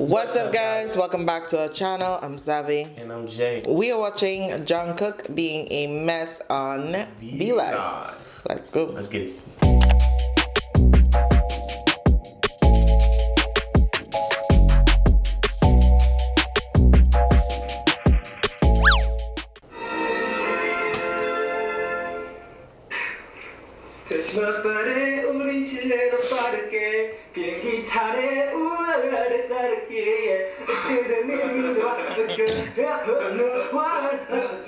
What's, up, guys? guys? Welcome back to our channel. I'm Xavé. And I'm Jay. We are watching Jungkook being a mess on V Live. Let's go. Let's get it.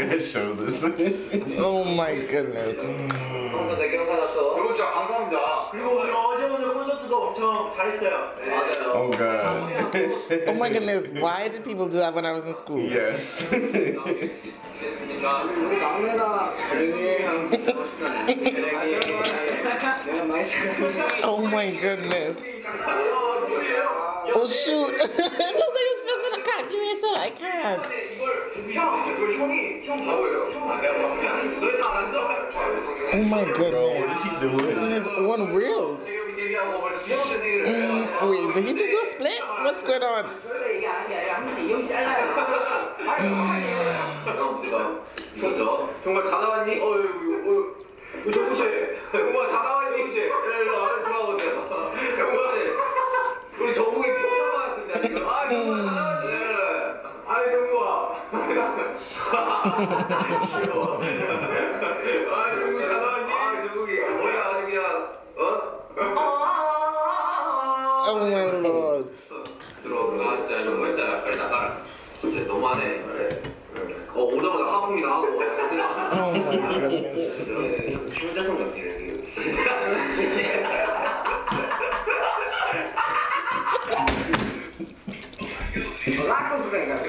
look at his shoulders. oh my goodness. 여러분 내게 감사하셨어. 잘했어요. 네, Oh god. oh my goodness. Why did people do that when I was in school? Yes. oh my goodness. Oh shoot. it looks like it's filming. I can't. I can't. Oh my goodness. What is he doing? And i s one real. Mm, wait, did he just do a split? What's going on? Mm. 귀여워. 아, 중국이 아, 중국이 뭐야, 아니야. 어? 엄마야. 들어가, 진짜 좀 멀다. 빨리 나가라. 진짜 너무하네. 그래. 어, 오자마자 하품이 나고 어, 혼자서 같아.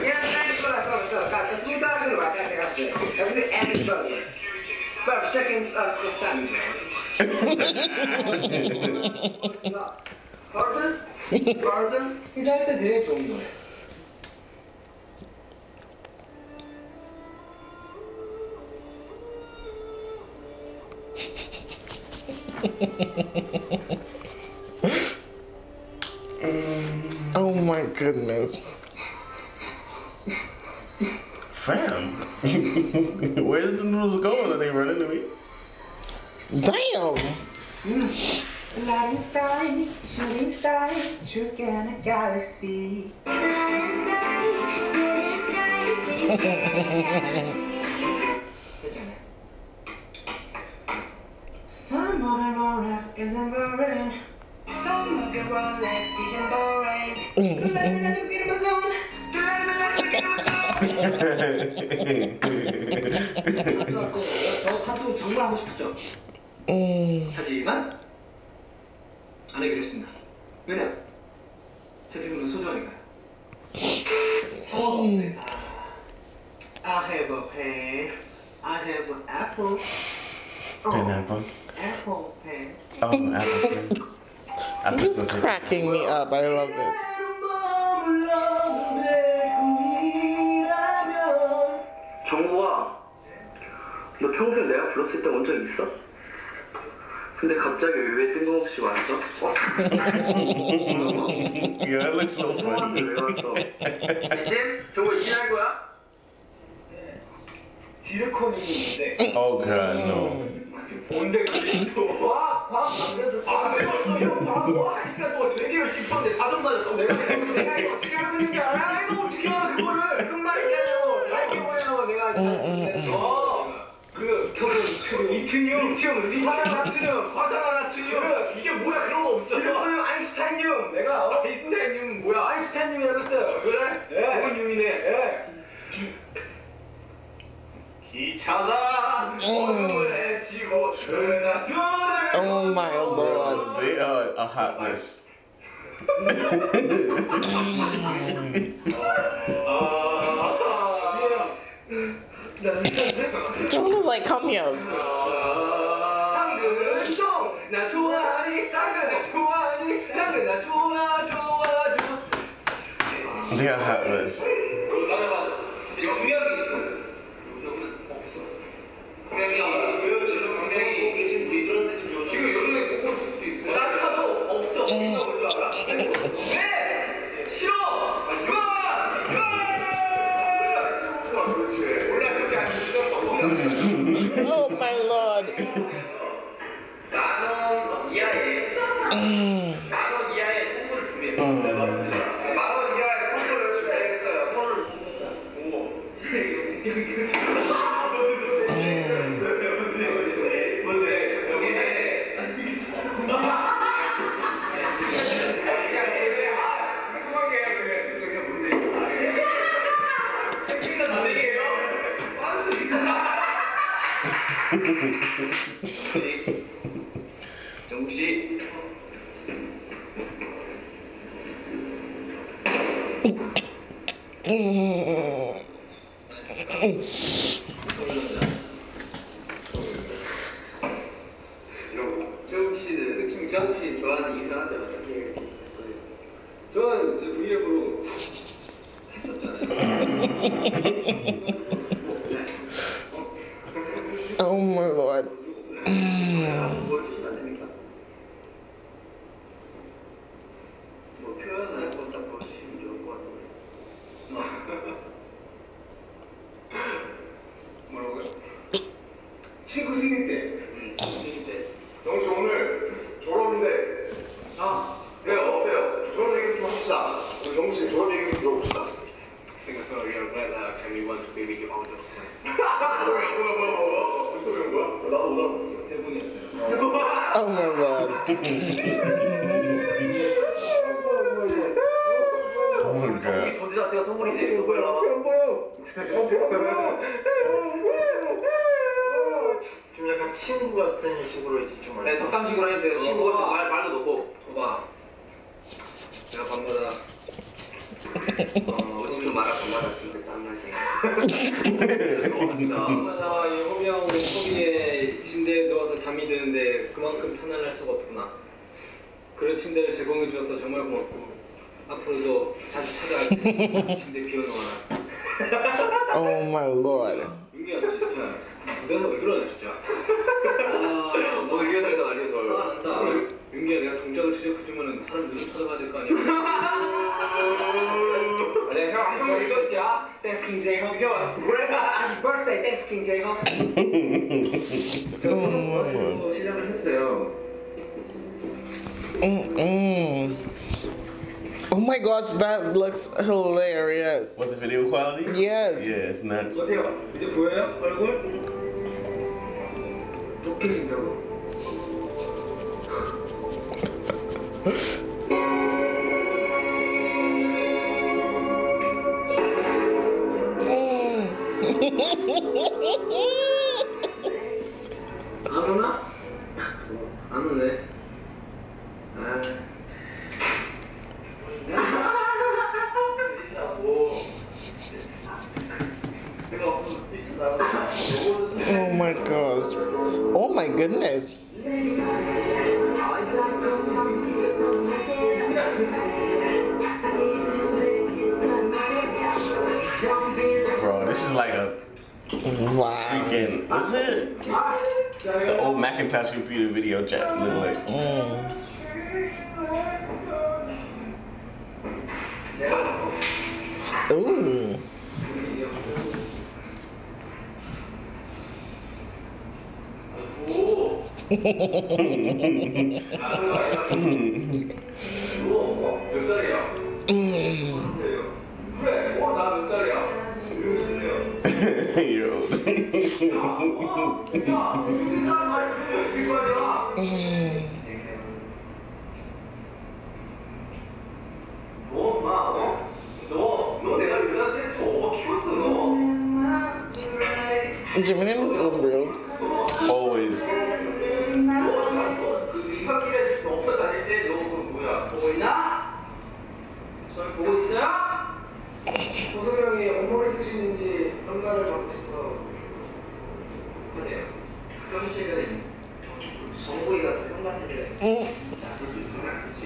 Yeah. you gotta know I gotta have this. That was an average Five seconds of the sun. Pardon? Pardon? You don't have to do it for me. oh my goodness. Fam, where's the noodles going? Are they running to me? Damn. Lighting star, shooting star, trick in a galaxy. Some of the world isn't boring. Some of the world like season boring. 저 타투 정말 하고 싶죠. 음. 하지만 안 하기로 했습니다. 왜냐? 제 피부는 소중하니까 상황 없네. I have a pen. I have an apple. Oh, An apple. Apple pen. Oh, apple pen. This is cracking me up. I love this. 그때 온적 있어? 근데 갑자기 왜 뜬금없이 왔어? 어? that looks so 뭐 funny. 왜 왔어? 저거 이해 거야? 디르콘이 있는데. Oh god, no. 뭔데 그랬어? 와, 밥만들서 아, 왜 왔어? 이거 밥 와, 이 시간 동안 되게 열심히 썼는데 4점 맞았어. 내가 이거 내가 아, 이거 어떻게 하면 되는지 알아? 이거 어떻게 하나 그거를 끝말이에요. 날 경우에는 내가 나트륨, 이트륨, 이사랑 나트륨, 화 나트륨. 그 이게 뭐야 그런 거 없어. 지름수 아인슈타인륨. 내가 어? 아인슈타인륨 뭐야? 아인슈타인륨이라고 했어요. 그래? 예. 좋은 륨이네. 예. 기차가 어둠을 고 은하수를 Oh my god. They are a hot mess. You want to like call me They are heartless. oh my lord. Mm. Mm-hmm. 친구 생일 때. 생일 때. 영수 오늘 졸업인데. 아, 왜 네, 어때요? 졸업 얘기 좀 합시다. 우리 정우 씨 졸업 얘기 좀 들어봅시다. 생각해서 그냥 그래서 괜히 원투 베이비 게 아웃 없어. 뭐야 뭐야 뭐야 뭐지 좀 약간 친구 같은 식으로 집중을 네, 적당식으로 해주세요. 어. 친구가 좀 말, 말도 놓고. 오빠, 내가 밥먹으 어, 어디 좀 말아, 밥 말아. 진짜 짬날 때. 나 일곱명 소비에 침대에 누워서 잠이 드는데 그만큼 편안할 수가 없구나. 그런 침대를 제공해 주어서 정말 고맙고 앞으로도 자주 찾아갈게. 침대 비워놓아라. Oh my lord. 의미 없지 진짜 무대에서 왜 그러냐 진짜 아, 뭐 리허설도 안 리허설 아, 난 음. 윤기야 내가 동작을 지적해주면 사람들이 쳐다봐야 될거 아니야 형한 번만 음. 읽어줄게요 t h a 형 Happy birthday Thanks King j h 시작을 했어요 응응 음, Oh my gosh, that looks hilarious. What the video quality? Yes. Yeah, it's nuts. Oh my goodness. Bro, this is like a wow. freaking. Is it? The old Macintosh computer video chat literally. Mm. Ooh. You're old.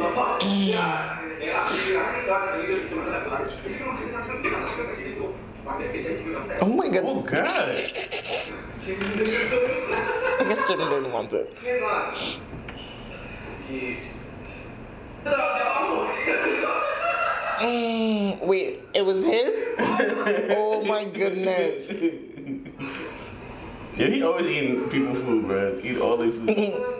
Mm. Oh my god. Oh god. I guess Jordan didn't want it. Mm, wait, it was his? oh my goodness. Yeah, he always eating people food, bro. Eat all their food.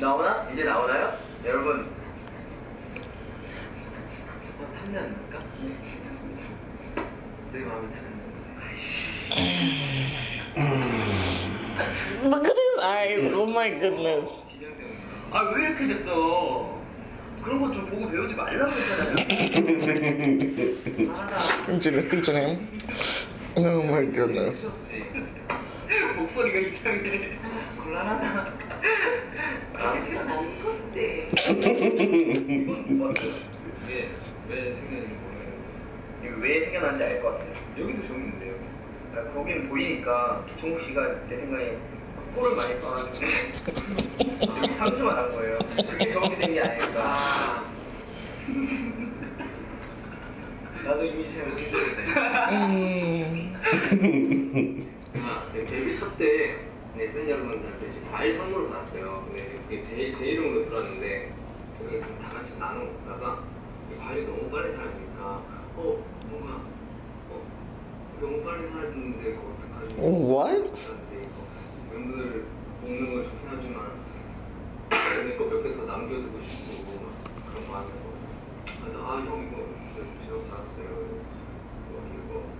나오나? 이제 나오나요? 여러분 Look at his eyes. Oh my goodness. 아왜 이렇게 됐어? 그런 거좀 보고 배우지 말라고 했잖아요. I'm just e him. Oh my goodness. 목소리가 이상해. 곤란하다. 그렇게 태어난 건데. 왜 생겼는지 모르겠어왜 생겨난지 알 것 같아요. 여기도 좋은데요. 아, 거기는 보이니까 종국 씨가 제 생각에 코를 많이 떠가지고 상처만 난 거예요. 그게 저렇게 된게 아닐까. 나도 이미 잘못했는데. 데뷔첫 때 네, 팬 여러분들한테 제 과일 선물을 받았어요. 근데 이게 제, 제 이름으로 들었는데 저희가 다 같이 나눠 먹다가 과일이 너무 빨리 사라지니까 어 뭔가 어 너무 빨리 사라졌는데 어, 이거 어떡하지? w h a 멤버들 먹는 건 좋긴 하지만 내거몇 개 더 남겨두고 싶고 뭐 그런 마음이거 그래서 아형 이거 제가 받았어요. 뭐 이거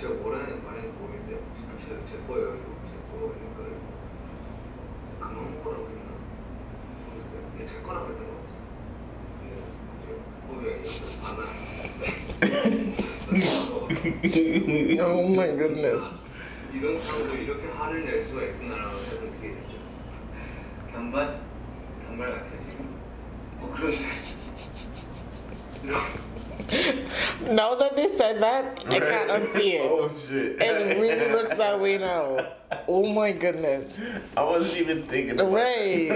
제가 뭐라는 말인지 모르겠어요. 아, 제, 제 거예요, 이거. 제 거예요, 그놈 거라고 했나? 모르겠어요. 근데 제 거라고 했던 것 같아요. oh my goodness. 이런 사람도 이렇게 화를 낼 수가 있구나라고 생각이 들죠. 단발? 단발 같아 지금? 뭐 그런 now that they said that, right? I can't unsee it. oh shit! It really looks that way now. Oh my goodness! I wasn't even thinking about right.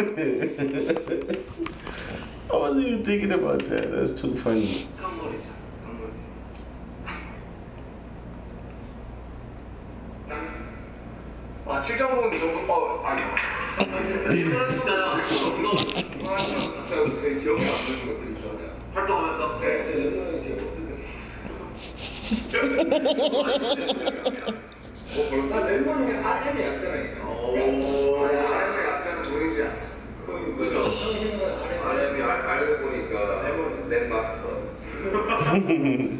I wasn't even thinking about that. That's too funny. you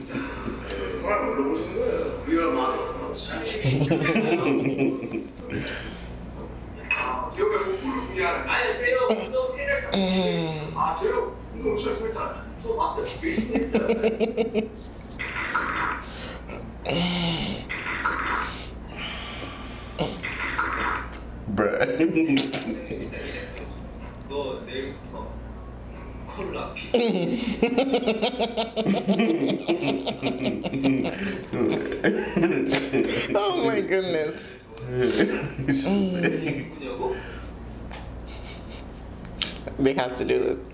Bruh. oh my goodness. they have to do this.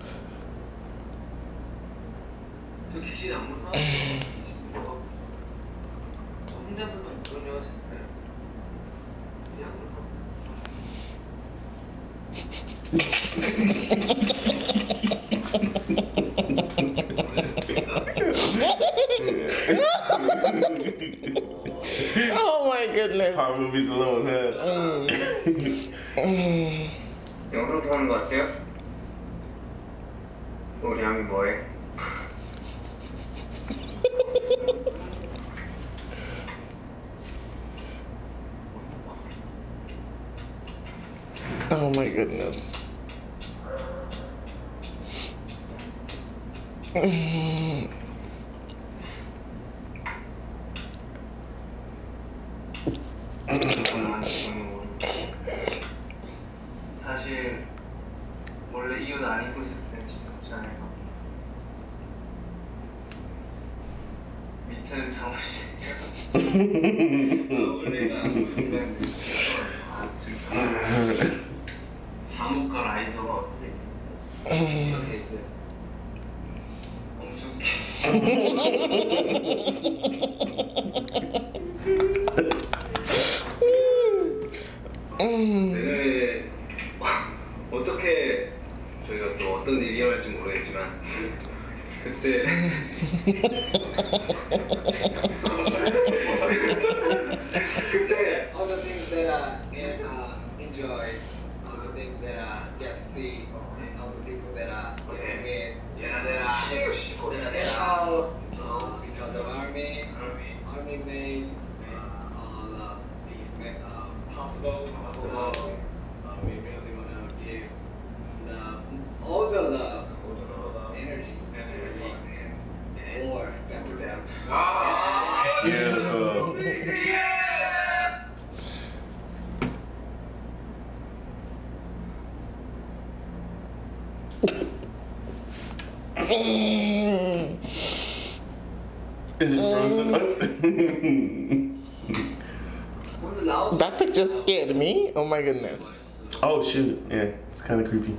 goodness. Horror movies alone, huh? Mm. mm. 영상 같아요? 우리 뭐해? Oh my goodness. that picture scared me. Oh my goodness. Oh shoot. Yeah, it's kind of creepy.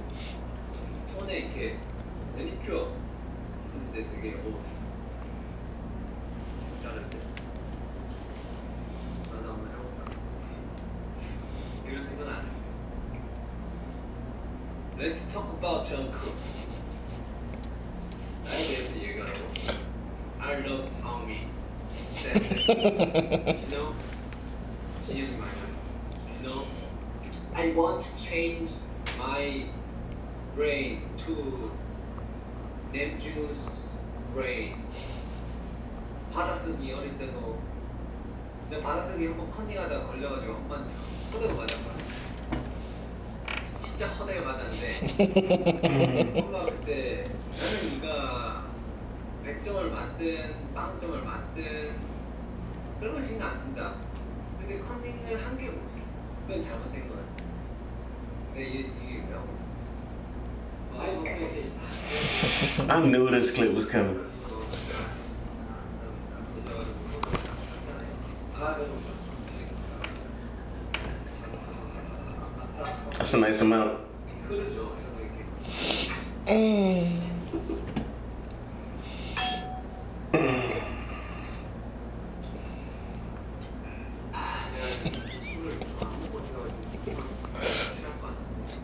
Let's talk about Jungkook. I guess you got I love n o change my mind. n o I want to change my brain to n e p t u s brain. 바다쓰기 어릴 때도 제가 바다쓰기 한 번 컨닝하다 걸려가지고 엄마한테 손으 맞았거든요. 진짜 허대에 맞았는데 엄마 그때 나는 네가 100점을 맞든 0점을 맞든 근데 잘못된 근데 이게, 이게 I knew this clip was coming. That's a nice amount. Mm.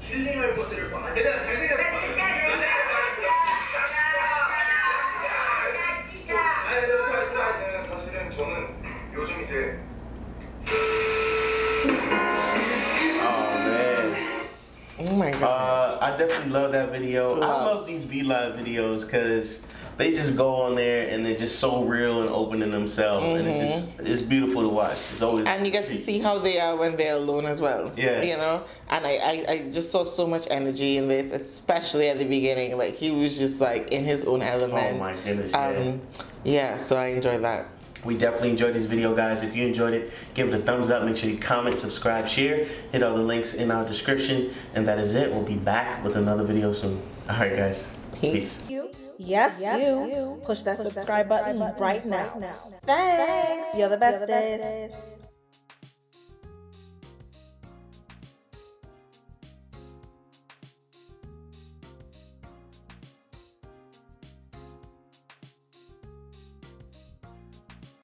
힐링할 것들을 봐. 내가 잘생겼어. I definitely love that video. Wow. I love these V Live videos because they just go on there and they're just so real and open in themselves, mm -hmm. and it's just mm-hmm. it's beautiful to watch. It's always and you get to see how they are when they're alone as well. Yeah, you know. And I, I, I just saw so much energy in this, especially at the beginning. Like he was just like in his own oh element. Oh my goodness. Um, yeah. yeah so I enjoyed that we definitely enjoyed this video, guys. If you enjoyed it, give it a thumbs up. Make sure you comment, subscribe, share. Hit all the links in our description. And that is it. We'll be back with another video soon. All right, guys. Peace. yes, yes you. you. Push that, Push subscribe, that subscribe button, button right, right now. now. Thanks. Thanks. You're the bestest. You're the bestest.